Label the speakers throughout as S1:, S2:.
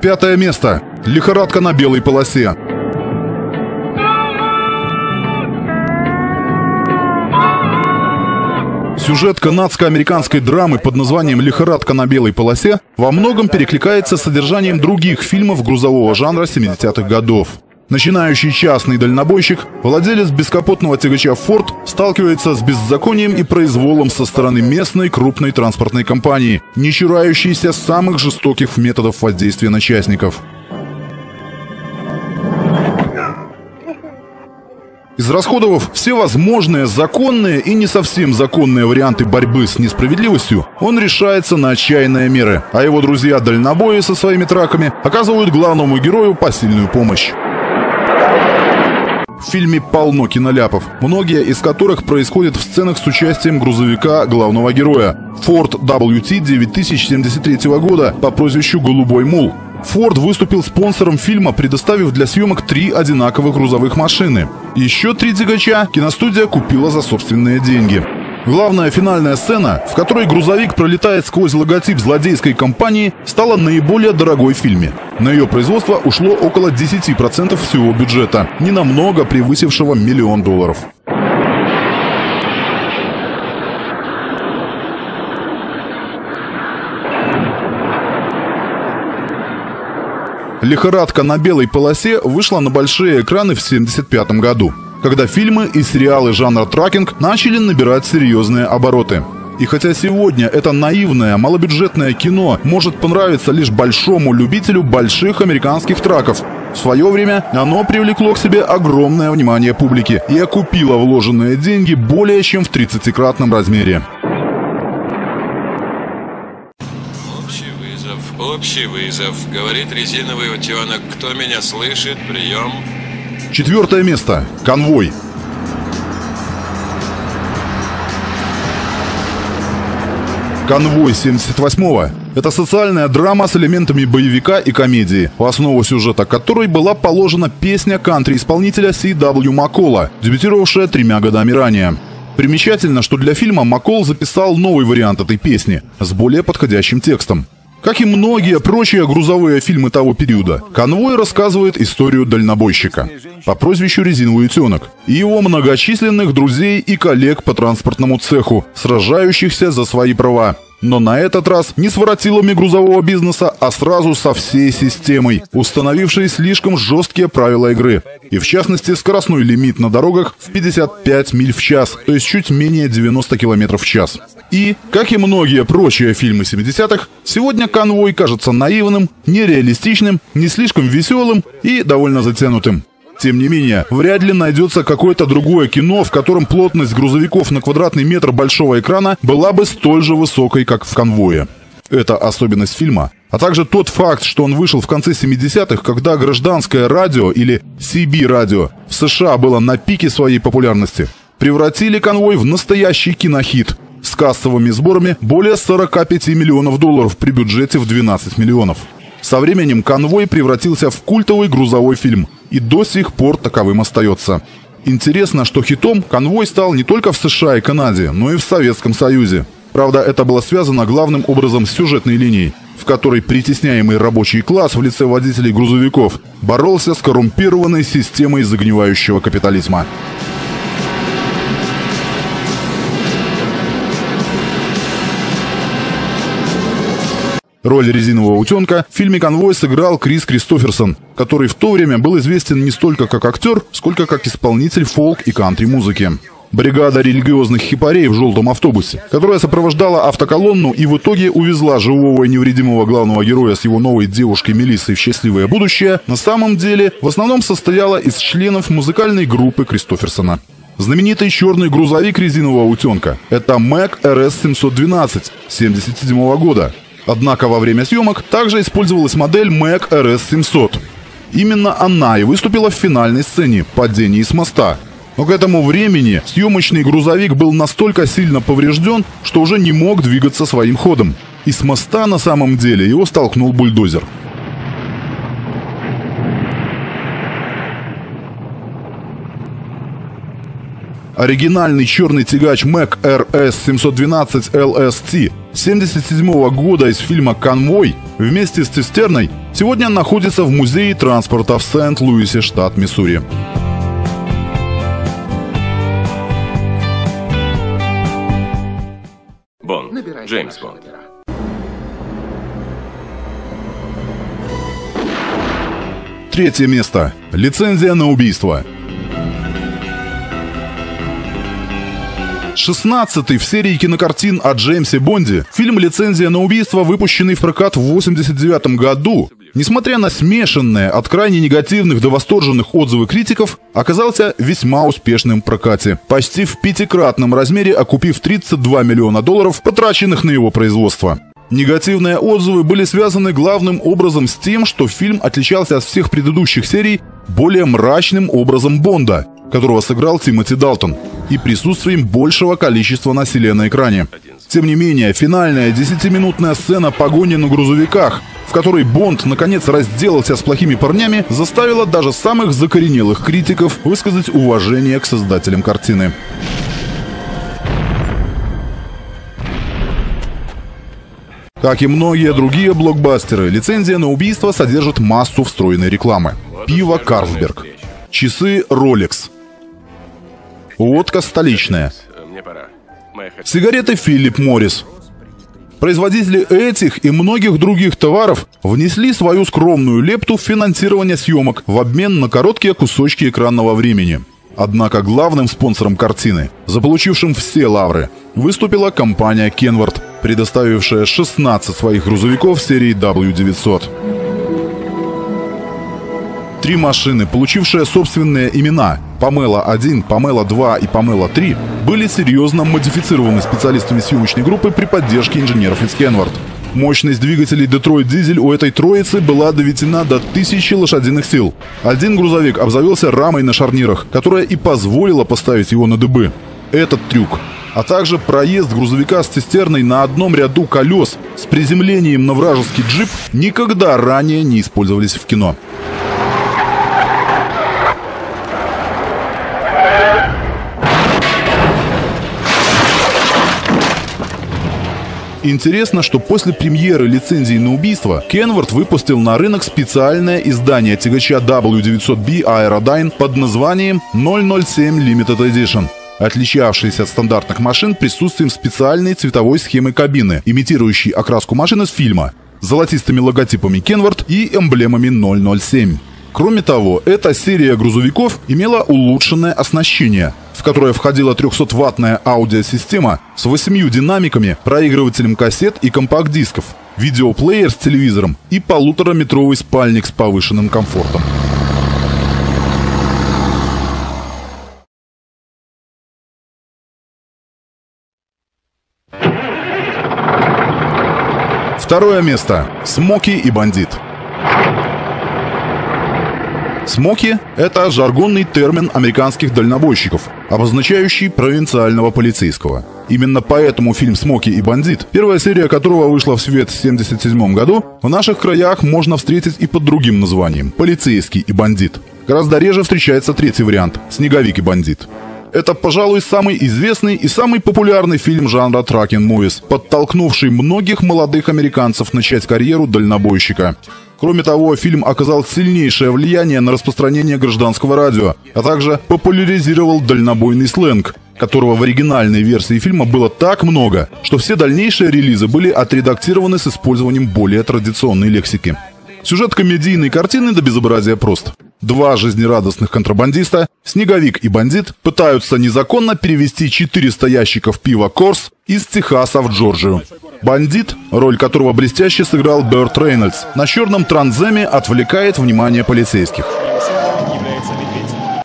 S1: Пятое место. Лихорадка на белой полосе. Сюжет канадско-американской драмы под названием «Лихорадка на белой полосе» во многом перекликается с содержанием других фильмов грузового жанра 70-х годов. Начинающий частный дальнобойщик, владелец бескапотного тягача «Форд» сталкивается с беззаконием и произволом со стороны местной крупной транспортной компании, не чурающейся самых жестоких методов воздействия начальников. Израсходовав все возможные законные и не совсем законные варианты борьбы с несправедливостью, он решается на отчаянные меры, а его друзья-дальнобои со своими траками оказывают главному герою посильную помощь. В фильме полно киноляпов, многие из которых происходят в сценах с участием грузовика главного героя Ford WT 9073 года по прозвищу «Голубой мул», Форд выступил спонсором фильма, предоставив для съемок три одинаковых грузовых машины. Еще три тягача киностудия купила за собственные деньги. Главная финальная сцена, в которой грузовик пролетает сквозь логотип злодейской компании, стала наиболее дорогой в фильме. На ее производство ушло около 10% всего бюджета, ненамного превысившего миллион долларов. «Лихорадка на белой полосе» вышла на большие экраны в 1975 году, когда фильмы и сериалы жанра тракинг начали набирать серьезные обороты. И хотя сегодня это наивное, малобюджетное кино может понравиться лишь большому любителю больших американских траков, в свое время оно привлекло к себе огромное внимание публики и окупило вложенные деньги более чем в 30-кратном размере.
S2: Общий вызов. Говорит резиновый утенок. Кто меня слышит? Прием.
S1: Четвертое место. Конвой. «Конвой 78-го» — это социальная драма с элементами боевика и комедии, в основу сюжета которой была положена песня кантри-исполнителя C.W. Маккола, дебютировавшая тремя годами ранее. Примечательно, что для фильма Маккол записал новый вариант этой песни с более подходящим текстом. Как и многие прочие грузовые фильмы того периода, «Конвой» рассказывает историю дальнобойщика по прозвищу «Резиновый утенок» и его многочисленных друзей и коллег по транспортному цеху, сражающихся за свои права. Но на этот раз не с воротилами грузового бизнеса, а сразу со всей системой, установившей слишком жесткие правила игры. И в частности, скоростной лимит на дорогах в 55 миль в час, то есть чуть менее 90 км в час. И, как и многие прочие фильмы 70-х, сегодня конвой кажется наивным, нереалистичным, не слишком веселым и довольно затянутым. Тем не менее, вряд ли найдется какое-то другое кино, в котором плотность грузовиков на квадратный метр большого экрана была бы столь же высокой, как в «Конвое». Это особенность фильма. А также тот факт, что он вышел в конце 70-х, когда гражданское радио или CB-радио в США было на пике своей популярности, превратили «Конвой» в настоящий кинохит с кассовыми сборами более 45 миллионов долларов при бюджете в 12 миллионов. Со временем «Конвой» превратился в культовый грузовой фильм и до сих пор таковым остается. Интересно, что хитом «Конвой» стал не только в США и Канаде, но и в Советском Союзе. Правда, это было связано главным образом с сюжетной линией, в которой притесняемый рабочий класс в лице водителей грузовиков боролся с коррумпированной системой загнивающего капитализма. Роль резинового утенка в фильме «Конвой» сыграл Крис Кристоферсон, который в то время был известен не столько как актер, сколько как исполнитель фолк и кантри-музыки. Бригада религиозных хипарей в желтом автобусе, которая сопровождала автоколонну и в итоге увезла живого и невредимого главного героя с его новой девушкой Мелиссой в счастливое будущее, на самом деле в основном состояла из членов музыкальной группы Кристоферсона. Знаменитый черный грузовик резинового утенка – это Mac RS 712 1977 года, Однако во время съемок также использовалась модель Mac RS 700. Именно она и выступила в финальной сцене падении с моста. Но к этому времени съемочный грузовик был настолько сильно поврежден, что уже не мог двигаться своим ходом. И с моста на самом деле его столкнул бульдозер. Оригинальный черный тягач Mac RS 712 LST 1977 года из фильма «Конвой» вместе с цистерной сегодня находится в Музее транспорта в Сент-Луисе, штат Миссури.
S3: Бонд. Джеймс Бонд.
S1: Третье место. Лицензия на убийство. 16-й в серии кинокартин о Джеймсе Бонде, фильм «Лицензия на убийство», выпущенный в прокат в 89 году, несмотря на смешанные от крайне негативных до восторженных отзывы критиков, оказался весьма успешным в прокате, почти в пятикратном размере окупив 32 миллиона долларов, потраченных на его производство. Негативные отзывы были связаны главным образом с тем, что фильм отличался от всех предыдущих серий более мрачным образом Бонда, которого сыграл Тимоти Далтон, и присутствием большего количества насилия на экране. Тем не менее, финальная десятиминутная сцена погони на грузовиках, в которой Бонд наконец разделался с плохими парнями, заставила даже самых закоренелых критиков высказать уважение к создателям картины. Как и многие другие блокбастеры, лицензия на убийство содержит массу встроенной рекламы. Пиво «Карлсберг», часы Rolex, водка столичная, сигареты Филипп Моррис. Производители этих и многих других товаров внесли свою скромную лепту в финансирование съемок в обмен на короткие кусочки экранного времени. Однако главным спонсором картины, заполучившим все лавры, выступила компания Kenworth, предоставившая 16 своих грузовиков серии W900. Три машины, получившие собственные имена Памела-1, Памела-2 и Памела-3, были серьезно модифицированы специалистами съемочной группы при поддержке инженеров из Kenworth. Мощность двигателей Detroit Diesel у этой троицы была доведена до 1000 лошадиных сил. Один грузовик обзавелся рамой на шарнирах, которая и позволила поставить его на дыбы. Этот трюк а также проезд грузовика с цистерной на одном ряду колес с приземлением на вражеский джип никогда ранее не использовались в кино. Интересно, что после премьеры лицензии на убийство Kenworth выпустил на рынок специальное издание тягача W900B Aerodyne под названием 007 Limited Edition отличавшееся от стандартных машин присутствием специальной цветовой схемы кабины, имитирующей окраску машины с фильма, золотистыми логотипами Kenworth и эмблемами 007. Кроме того, эта серия грузовиков имела улучшенное оснащение, в которое входила 300-ваттная аудиосистема с 8 динамиками, проигрывателем кассет и компакт-дисков, видеоплеер с телевизором и полутораметровый спальник с повышенным комфортом. Второе место. Смоки и бандит. Смоки – это жаргонный термин американских дальнобойщиков, обозначающий провинциального полицейского. Именно поэтому фильм «Смоки и бандит», первая серия которого вышла в свет в 1977 году, в наших краях можно встретить и под другим названием – «Полицейский и бандит». Гораздо реже встречается третий вариант – «Снеговик и бандит». Это, пожалуй, самый известный и самый популярный фильм жанра тракинг мувис, подтолкнувший многих молодых американцев начать карьеру дальнобойщика. Кроме того, фильм оказал сильнейшее влияние на распространение гражданского радио, а также популяризировал дальнобойный сленг, которого в оригинальной версии фильма было так много, что все дальнейшие релизы были отредактированы с использованием более традиционной лексики. Сюжет комедийной картины до безобразия прост. Два жизнерадостных контрабандиста, Снеговик и бандит, пытаются незаконно перевести 400 ящиков пива Корс из Техаса в Джорджию. Бандит, роль которого блестяще сыграл Берт Рейнольдс, на черном транземе отвлекает внимание полицейских.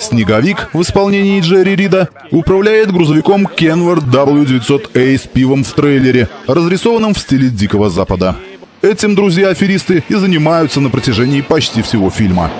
S1: Снеговик в исполнении Джерри Рида управляет грузовиком Kenworth W900A с пивом в трейлере, разрисованным в стиле Дикого Запада. Этим друзья-аферисты и занимаются на протяжении почти всего фильма.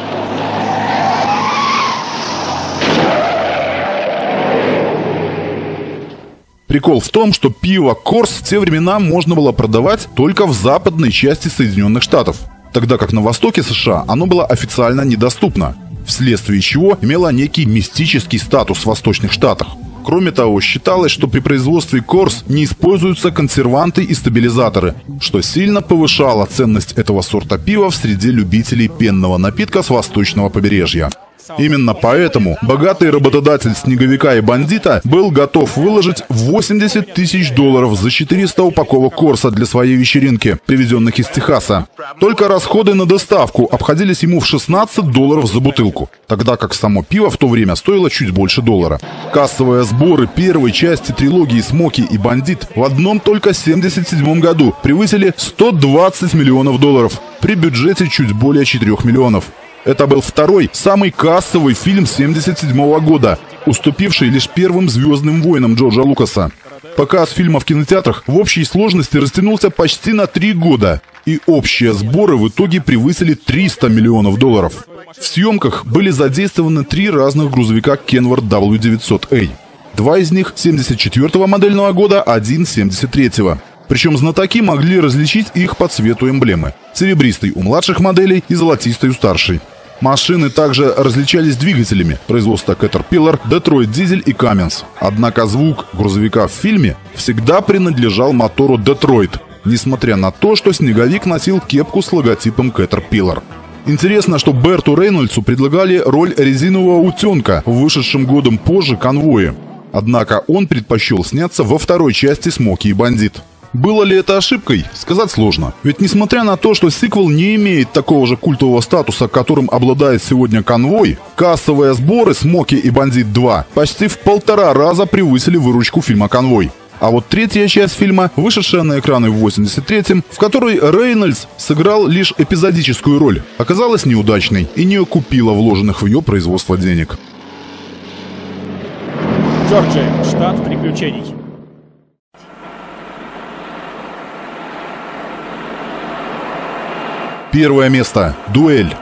S1: Прикол в том, что пиво Корс в те времена можно было продавать только в западной части Соединенных Штатов, тогда как на востоке США оно было официально недоступно, вследствие чего имело некий мистический статус в восточных штатах. Кроме того, считалось, что при производстве Корс не используются консерванты и стабилизаторы, что сильно повышало ценность этого сорта пива в среде любителей пенного напитка с восточного побережья. Именно поэтому богатый работодатель снеговика и бандита был готов выложить 80 тысяч долларов за 400 упаковок Корса для своей вечеринки, привезенных из Техаса. Только расходы на доставку обходились ему в 16 долларов за бутылку, тогда как само пиво в то время стоило чуть больше доллара. Кассовые сборы первой части трилогии «Смоки и бандит» в одном только 77 году превысили 120 миллионов долларов при бюджете чуть более 4 миллионов. Это был второй, самый кассовый фильм 1977 года, уступивший лишь первым «Звездным войнам» Джорджа Лукаса. Показ фильма в кинотеатрах в общей сложности растянулся почти на три года, и общие сборы в итоге превысили 300 миллионов долларов. В съемках были задействованы три разных грузовика Kenworth W900A. Два из них 74 модельного года, один 73 -го. Причем знатоки могли различить их по цвету эмблемы. Серебристый у младших моделей и золотистый у старшей. Машины также различались двигателями производства Caterpillar, Detroit Diesel и Cummins. Однако звук грузовика в фильме всегда принадлежал мотору Detroit, несмотря на то, что снеговик носил кепку с логотипом Caterpillar. Интересно, что Берту Рейнольдсу предлагали роль резинового утенка в вышедшем годом позже конвое. Однако он предпочел сняться во второй части «Смоки и бандит». Было ли это ошибкой, сказать сложно. Ведь несмотря на то, что сиквел не имеет такого же культового статуса, которым обладает сегодня конвой, кассовые сборы «Смоки и Бандит 2» почти в полтора раза превысили выручку фильма «Конвой». А вот третья часть фильма, вышедшая на экраны в 83-м, в которой Рейнольдс сыграл лишь эпизодическую роль, оказалась неудачной и не окупила вложенных в ее производство денег.
S4: Джорджия, штат приключений.
S1: Первое место. Дуэль.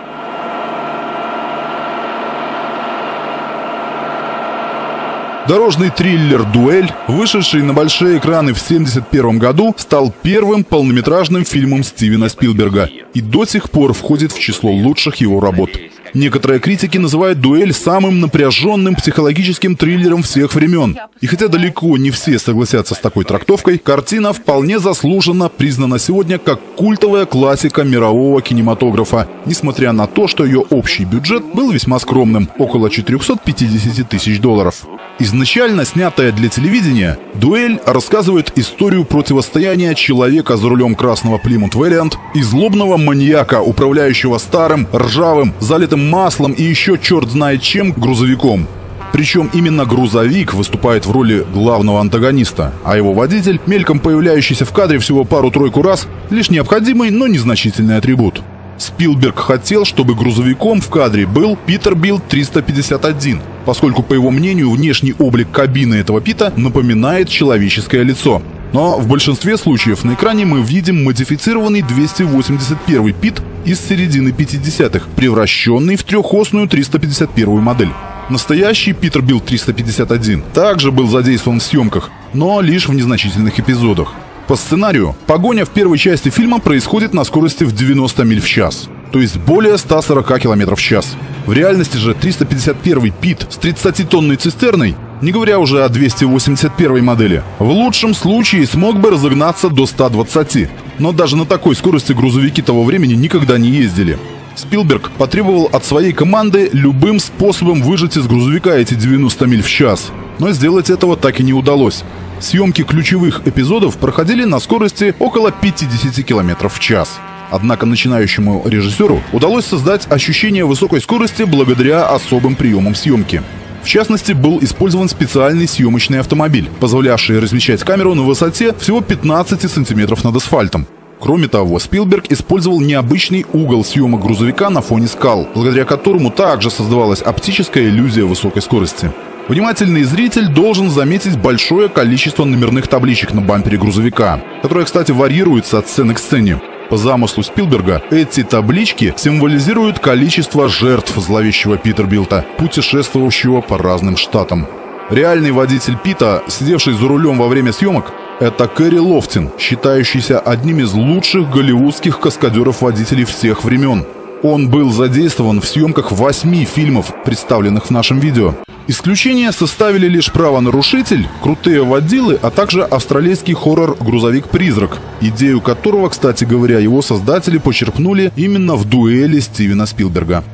S1: Дорожный триллер «Дуэль», вышедший на большие экраны в 1971 году, стал первым полнометражным фильмом Стивена Спилберга и до сих пор входит в число лучших его работ. Некоторые критики называют «Дуэль» самым напряженным психологическим триллером всех времен. И хотя далеко не все согласятся с такой трактовкой, картина вполне заслуженно признана сегодня как культовая классика мирового кинематографа, несмотря на то, что ее общий бюджет был весьма скромным – около 450 тысяч долларов. Изначально снятая для телевидения, «Дуэль» рассказывает историю противостояния человека за рулем красного Plymouth Valiant и злобного маньяка, управляющего старым, ржавым, залитым маслом и еще черт знает чем грузовиком. Причем именно грузовик выступает в роли главного антагониста, а его водитель, мельком появляющийся в кадре всего пару-тройку раз, лишь необходимый, но незначительный атрибут. Спилберг хотел, чтобы грузовиком в кадре был Питер Билл 351, поскольку, по его мнению, внешний облик кабины этого Пита напоминает человеческое лицо. Но в большинстве случаев на экране мы видим модифицированный 281 Пит из середины 50-х, превращенный в трехосную 351 модель. Настоящий Питербилд 351 также был задействован в съемках, но лишь в незначительных эпизодах. По сценарию, погоня в первой части фильма происходит на скорости в 90 миль в час, то есть более 140 км в час. В реальности же 351 Пит с 30-тонной цистерной не говоря уже о 281 модели, в лучшем случае смог бы разогнаться до 120. Но даже на такой скорости грузовики того времени никогда не ездили. Спилберг потребовал от своей команды любым способом выжать из грузовика эти 90 миль в час. Но сделать этого так и не удалось. Съемки ключевых эпизодов проходили на скорости около 50 км в час. Однако начинающему режиссеру удалось создать ощущение высокой скорости благодаря особым приемам съемки. В частности, был использован специальный съемочный автомобиль, позволявший размещать камеру на высоте всего 15 сантиметров над асфальтом. Кроме того, Спилберг использовал необычный угол съемок грузовика на фоне скал, благодаря которому также создавалась оптическая иллюзия высокой скорости. Внимательный зритель должен заметить большое количество номерных табличек на бампере грузовика, которое, кстати, варьируется от сцены к сцене. По замыслу Спилберга, эти таблички символизируют количество жертв зловещего Питербилта, путешествовавшего по разным штатам. Реальный водитель Пита, сидевший за рулем во время съемок, это Кэрри Лофтин, считающийся одним из лучших голливудских каскадеров-водителей всех времен. Он был задействован в съемках восьми фильмов, представленных в нашем видео. Исключение составили лишь «Правонарушитель», «Крутые водилы», а также австралийский хоррор «Грузовик-призрак», идею которого, кстати говоря, его создатели почерпнули именно в дуэли Стивена Спилберга.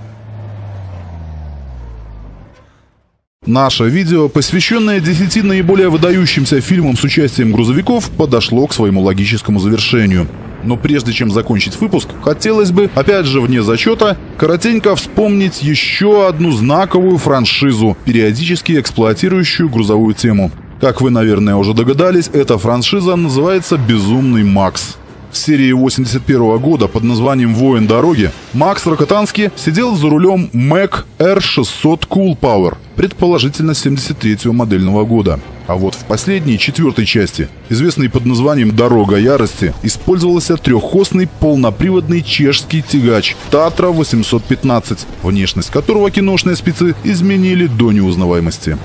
S1: Наше видео, посвященное 10 наиболее выдающимся фильмам с участием грузовиков, подошло к своему логическому завершению. Но прежде чем закончить выпуск, хотелось бы, опять же вне зачета, коротенько вспомнить еще одну знаковую франшизу, периодически эксплуатирующую грузовую тему. Как вы, наверное, уже догадались, эта франшиза называется «Безумный Макс». В серии 81 года под названием «Воин дороги» Макс Рокотанский сидел за рулем Mac R600 Cool Power, предположительно 73-го модельного года. А вот в последней, четвертой части, известной под названием «Дорога ярости», использовался трехосный полноприводный чешский тягач Татра 815, внешность которого киношные спецы изменили до неузнаваемости.